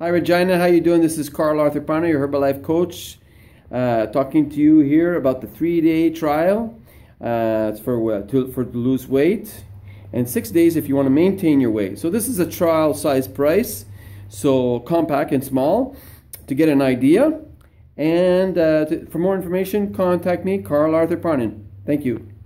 Hi Regina, how you doing? This is Carl Arthur Parna, your Herbalife coach, uh, talking to you here about the three-day trial. Uh, it's for uh, to, for to lose weight, and six days if you want to maintain your weight. So this is a trial size price, so compact and small, to get an idea. And uh, to, for more information, contact me, Carl Arthur Parnin. Thank you.